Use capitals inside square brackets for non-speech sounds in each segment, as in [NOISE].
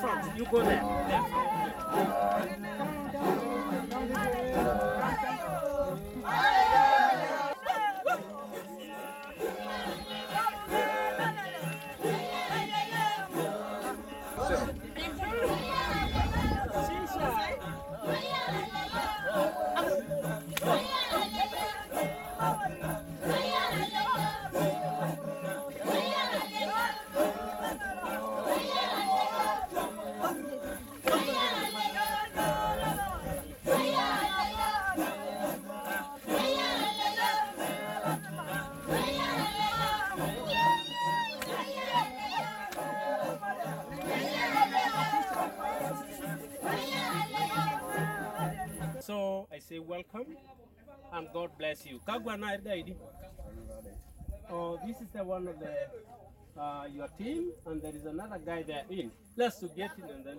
さ横で。And God bless you. Kagwa na ID. Oh, this is the one of the uh, your team, and there is another guy there in. Let's get in and then.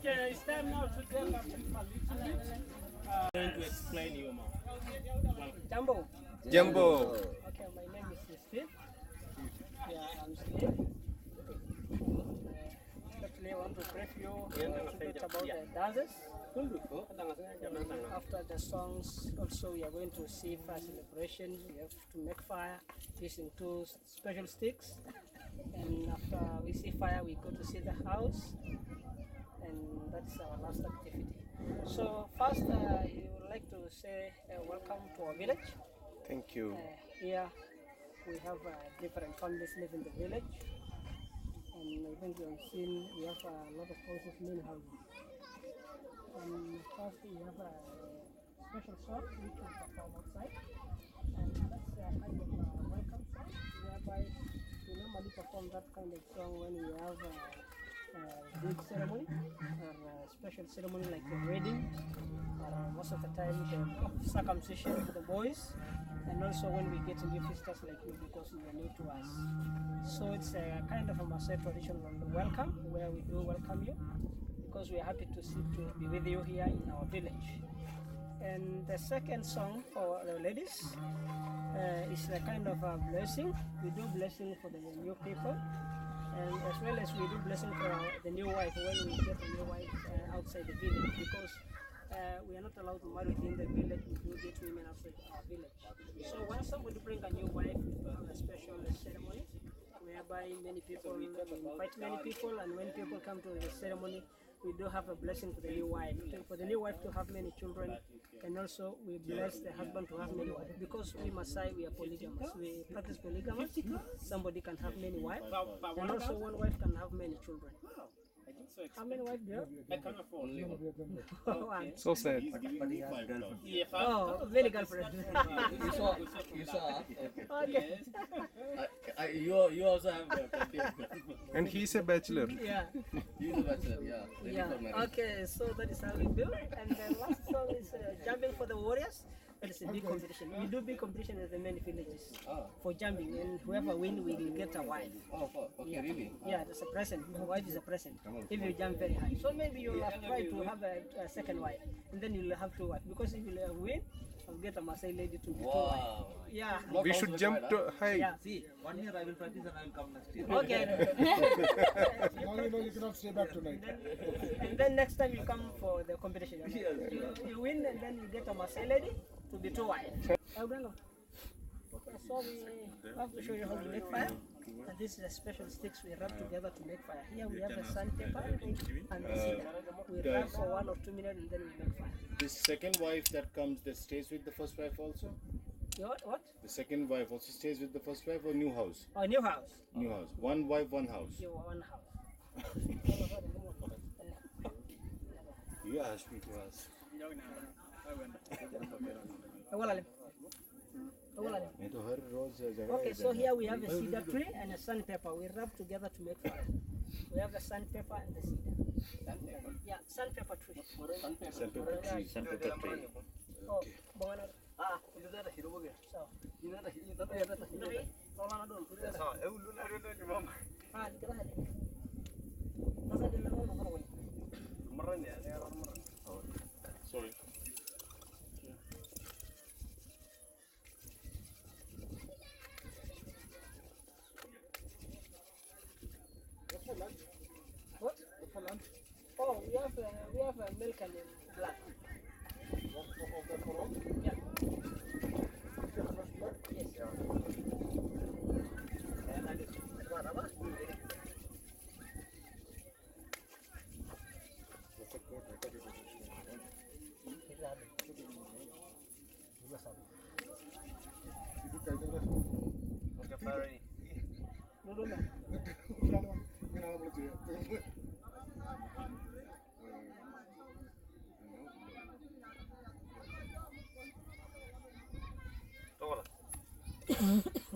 Okay, it's time now to tell our people a little bit. Uh, going to explain you more. Welcome. Jambo. Jambo. Okay, my name is Steve. Yeah, I'm Steve. Uh, Especially I want to brief you a little bit about the dances. After the songs, also we are going to see fire celebrations. We have to make fire using two special sticks. And after we see fire, we go to see the house. And that's our last activity. So first, uh, you would like to say uh, welcome to our village. Thank you. Uh, here we have uh, different families live in the village. And I think you have seen we have a lot of houses, many houses. And first we have a special song which will perform outside. And that's a kind of a welcome song whereby we normally perform that kind of song when we have a, big ceremony or a special ceremony like a wedding uh, most of the time the circumcision for the boys and also when we get new visitors like you because you are new to us. So it's a kind of a Maasai traditional welcome where we do welcome you because we are happy to see to be with you here in our village. And the second song for the ladies uh, is a kind of a blessing. We do blessing for the new people, and as well as we do blessing for the new wife when we get a new wife uh, outside the village because. Uh, we are not allowed to marry within the village. We do get women outside our village. So when somebody bring a new wife, we have a special ceremony whereby many people invite many people, and when people come to the ceremony, we do have a blessing for the new wife, for the new wife to have many children, and also we bless the husband to have many wives. Because we Maasai, we are polygamous. We practice polygamy. Somebody can have many wives, and also one wife can have many children. I think so. How many wives do you have? I can afford only one. One. So sad. Yeah, Oh, very girlfriend. You saw, you saw. [LAUGHS] okay. I, I, you, you also have uh, plenty of And he's a bachelor. Yeah. You the bachelor, yeah. Ready Yeah. for marriage. Okay, so that is how we do. And the last song is uh, jumping for the warriors. A big competition. We do big competition at the many villages Ah. for jumping, and whoever win will get a wife. Oh, for, okay, really? Yeah, that's a present. The wife is a present if you jump very high. So maybe you'll have tried to have a, a second wife, and then you'll have two wives. Because if you uh, win, I'll get a Maasai lady to be two wives. Wow. Yeah. No We should jump to high. Yeah. See, one year I will practice and I will come next year. [LAUGHS] Okay. Now you know you cannot stay back tonight. and then next time you come for the competition. You, you win and then you get a Maasai lady to be two wives. Uh, Brando. So we have to show you how to make fire. And this is a special sticks we rub together to make fire. Here we have a sandpaper and the cedar. We uh, rub for one or two minutes and then we make fire. This second wife that comes, that stays with the first wife also? What? what? The second wife also stays with the first wife or new house? Oh, new house. New house. One wife, one house. You one house. [LAUGHS] You asked me to ask. Okay, so here we have a cedar tree and a sandpaper. We rub together to make fire. We have the sandpaper and the cedar. Sandpaper? Yeah, sandpaper tree. Sandpaper tree. Sandpaper tree. Bongana. Ah, itu dah hidup lagi. So, ini dah hidup tapi ada dah hidup. Tolong ada dulu. Ah, di kerana ada. Masa dia nak ngomong apa? Meren ya, saya orang meren. Sorry. What? Oh, we have uh, we have uh, milk and uh, Mm-hmm.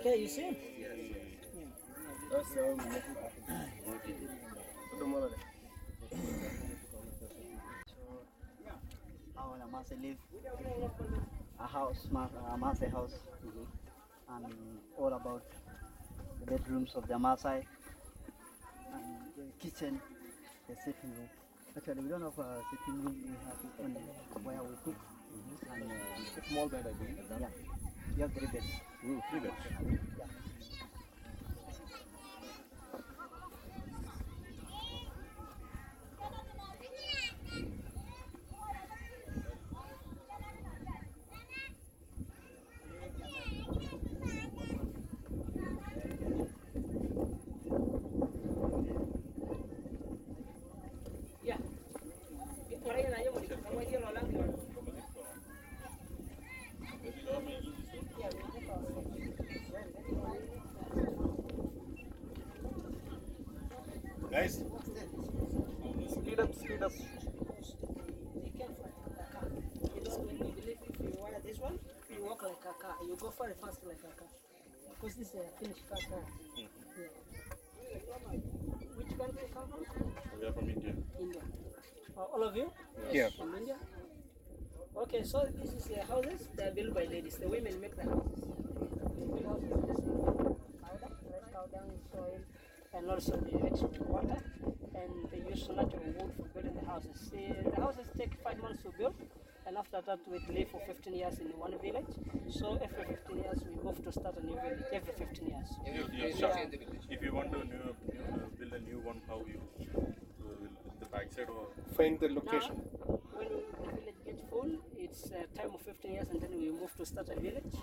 Okay, you see him? Yes. Yeah. That's the only live a house, Amase house, mm-hmm. and all about the bedrooms of the Amasai and the kitchen the sitting room. Actually, we don't have a sitting room, we have it only where we cook. And, uh, small bed, I believe. yeah, we have three beds. Three beds. Yeah. Yeah. Por ahí en la llama, como aquí en la blanca. Yeah, we take our- Guys, speed up, speed up. Be careful like a car. You don't when you believe if you wear this one, you walk like a car. You go very fast like a car. Because this is a finished car. car. Yeah. Which country you come from? We are from India. India. Uh, all of you? Yeah. From India? Okay, so this is the houses. They are built by ladies. The women make the houses. They build houses just with powder, red cow soil, and also the extra water. And they use natural wood for building the houses. The, the houses take five months to build. And after that, we live for 15 years in one village. So every 15 years, we move to start a new village. Every 15 years. If you want to new, new, uh, build a new one, how you uh, the backside or Find the location. Now, when the village gets full, it's a time of 15 years, and then we move to start a village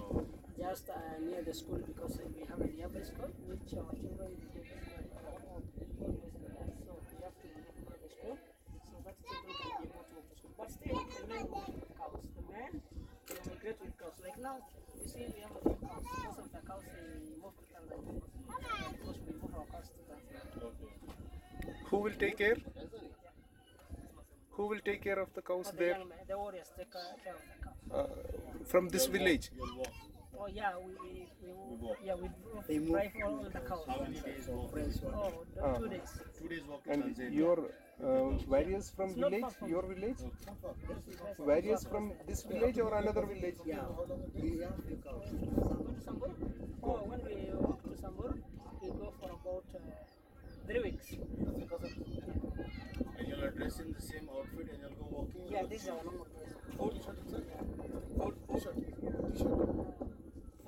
just uh, near the school because uh, we have a nearby school which our children go to school. So we have to move near the school so that children can be able to go to school. But still, the men move with cows. The men they migrate with cows. Like now, you see, we have a few cows. Most of the cows they move to Tanzania because we move our cows to Tanzania. Who will take care? Who will take care of the cows the there young the warriors take uh, care of the cows. uh, from this village? Oh yeah, we we, we, yeah we They move. drive all, all the cows. how many days walk? Oh, the Ah. days. Two days walk And Tanzania. your uh, warriors from It's village? from- Your village? Warriors from this village or another village? Yeah, we have two. Go to Samburu. Oh, when we walk to Samburu, we go for about uh, three weeks. And you'll dress in the same outfit and you'll go walking. Yeah, this is our normal dress.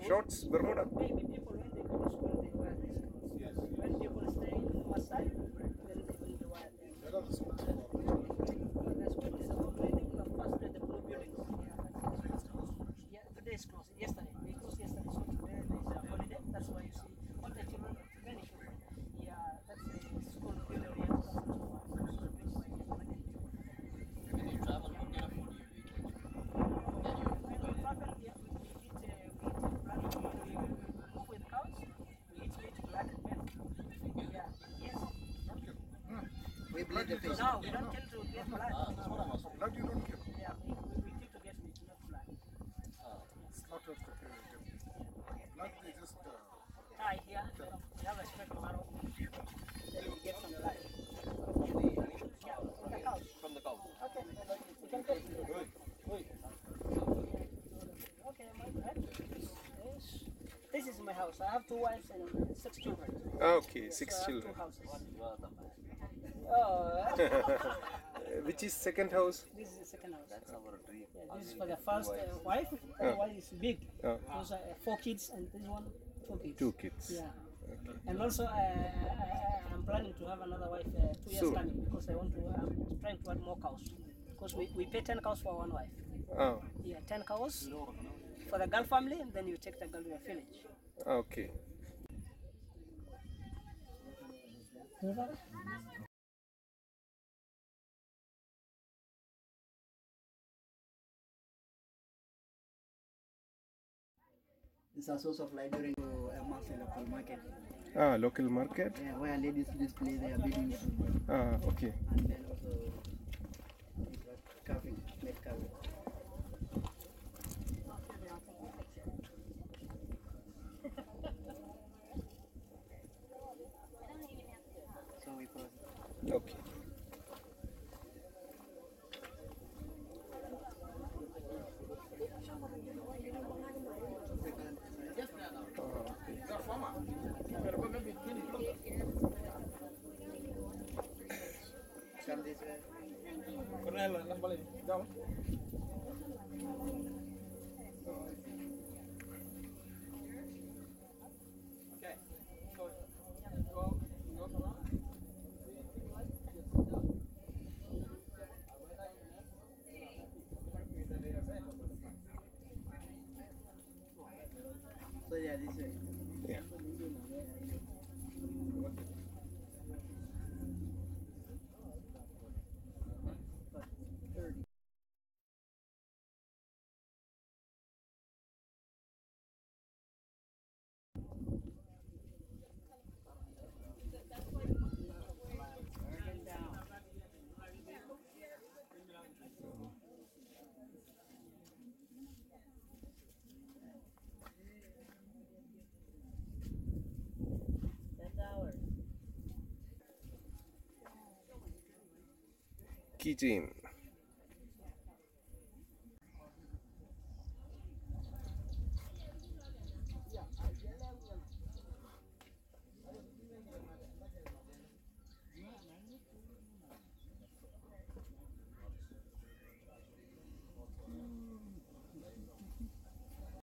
Shorts, Bermuda. Maybe people when they go to school they wear these clothes. When people stay in Masai, then they will wear them. That's what is about training. Of course, the the blue buildings. Yeah, today is closed. Yesterday, we closed yesterday. So today there is a holiday. That's why you see all the children, many children. Yeah, that's the school building. We have to come to When you travel, what kind of food you eat? When we travel, yeah, we we eat, uh, we eat black meat. We, we, we move with cows. We eat meat, black meat. Yeah, yes. We bleed the fish. No, we don't kill to get blood. Blood you don't kill. Yeah, we, we, we kill to get meat, not blood. Slaughter to kill. Blood they just uh, Tie here, we have a special marrow. Then we get from the live. Yeah, from the. From the cow. Okay, you can take it. Okay, my. Yes. This is my house. I have two wives and six children. Okay, So six I have children. Two houses. You are the man. Oh, Uh, Which is second house? this is the second house. That's our dream. Yeah, this is for the first uh, wife. The wife is big. Oh. Those are uh, four kids, and this one two kids. Two kids. Yeah. And also, uh, I- I'm planning to have another wife uh, two years Soon. coming because I want to. I'm trying to add more cows because we, we pay ten cows for one wife. Oh, Yeah, ten cows for the girl family, and then you take the girl to the village. okay. It's a source of light during to a Maasai local market. Ah, local market. Yeah, where ladies display their beadings Ah, okay. and then also carving, Gratidão. Keychain.